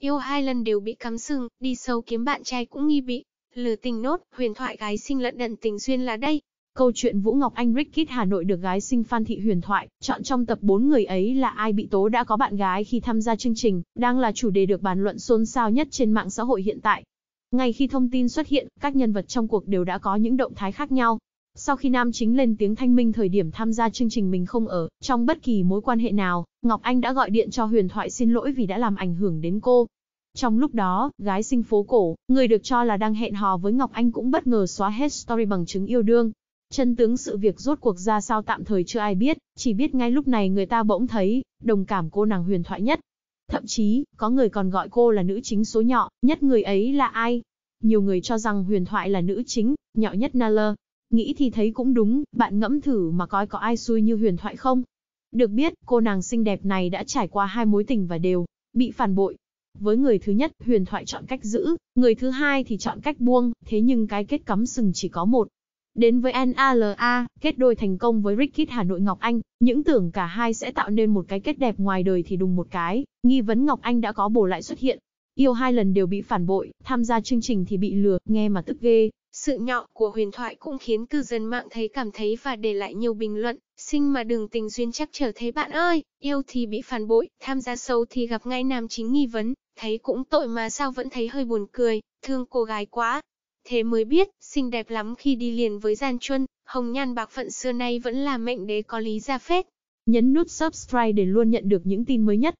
Yêu hai lần đều bị cắm sừng, đi sâu kiếm bạn trai cũng nghi bị. Lừa tình nốt, huyền thoại gái sinh lẫn đận tình duyên là đây. Câu chuyện Vũ Ngọc Anh Rickit Hà Nội được gái sinh Phan Thị Huyền thoại, chọn trong tập 4 người ấy là ai bị tố đã có bạn gái khi tham gia chương trình, đang là chủ đề được bàn luận xôn xao nhất trên mạng xã hội hiện tại. Ngay khi thông tin xuất hiện, các nhân vật trong cuộc đều đã có những động thái khác nhau. Sau khi nam chính lên tiếng thanh minh thời điểm tham gia chương trình mình không ở, trong bất kỳ mối quan hệ nào, Ngọc Anh đã gọi điện cho huyền thoại xin lỗi vì đã làm ảnh hưởng đến cô. Trong lúc đó, gái sinh phố cổ, người được cho là đang hẹn hò với Ngọc Anh cũng bất ngờ xóa hết story bằng chứng yêu đương. Chân tướng sự việc rốt cuộc ra sao tạm thời chưa ai biết, chỉ biết ngay lúc này người ta bỗng thấy, đồng cảm cô nàng huyền thoại nhất. Thậm chí, có người còn gọi cô là nữ chính số nhỏ, nhất người ấy là ai? Nhiều người cho rằng huyền thoại là nữ chính, nhỏ nhất Nala. Nghĩ thì thấy cũng đúng, bạn ngẫm thử mà coi có ai xui như huyền thoại không? Được biết, cô nàng xinh đẹp này đã trải qua hai mối tình và đều bị phản bội. Với người thứ nhất, huyền thoại chọn cách giữ, người thứ hai thì chọn cách buông, thế nhưng cái kết cắm sừng chỉ có một. Đến với NALA, kết đôi thành công với Rickit Hà Nội Ngọc Anh, những tưởng cả hai sẽ tạo nên một cái kết đẹp ngoài đời thì đùng một cái, nghi vấn Ngọc Anh đã có bổ lại xuất hiện. Yêu hai lần đều bị phản bội, tham gia chương trình thì bị lừa, nghe mà tức ghê. Sự nhọ của huyền thoại cũng khiến cư dân mạng thấy cảm thấy và để lại nhiều bình luận, sinh mà đường tình duyên chắc trở thế bạn ơi, yêu thì bị phản bội, tham gia sâu thì gặp ngay nam chính nghi vấn, thấy cũng tội mà sao vẫn thấy hơi buồn cười, thương cô gái quá. Thế mới biết, xinh đẹp lắm khi đi liền với gian chuân, hồng nhan bạc phận xưa nay vẫn là mệnh đế có lý ra phết. Nhấn nút subscribe để luôn nhận được những tin mới nhất.